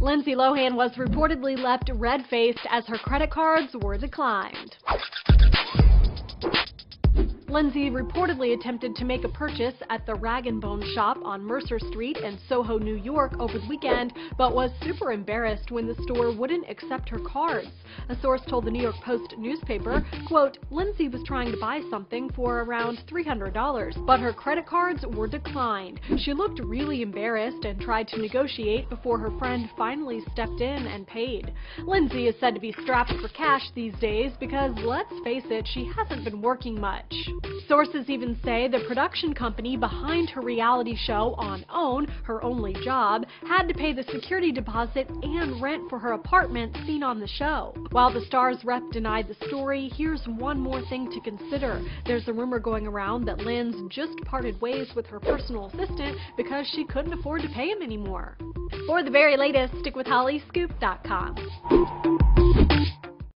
Lindsay Lohan was reportedly left red-faced as her credit cards were declined. Lindsay reportedly attempted to make a purchase at the Rag & Bone shop on Mercer Street in Soho, New York over the weekend, but was super embarrassed when the store wouldn't accept her cards. A source told the New York Post newspaper, quote, Lindsay was trying to buy something for around $300, but her credit cards were declined. She looked really embarrassed and tried to negotiate before her friend finally stepped in and paid. Lindsay is said to be strapped for cash these days because, let's face it, she hasn't been working much. Sources even say the production company behind her reality show on OWN, her only job, had to pay the security deposit and rent for her apartment seen on the show. While the star's rep denied the story, here's one more thing to consider. There's a rumor going around that Linz just parted ways with her personal assistant because she couldn't afford to pay him anymore. For the very latest, stick with HollyScoop.com.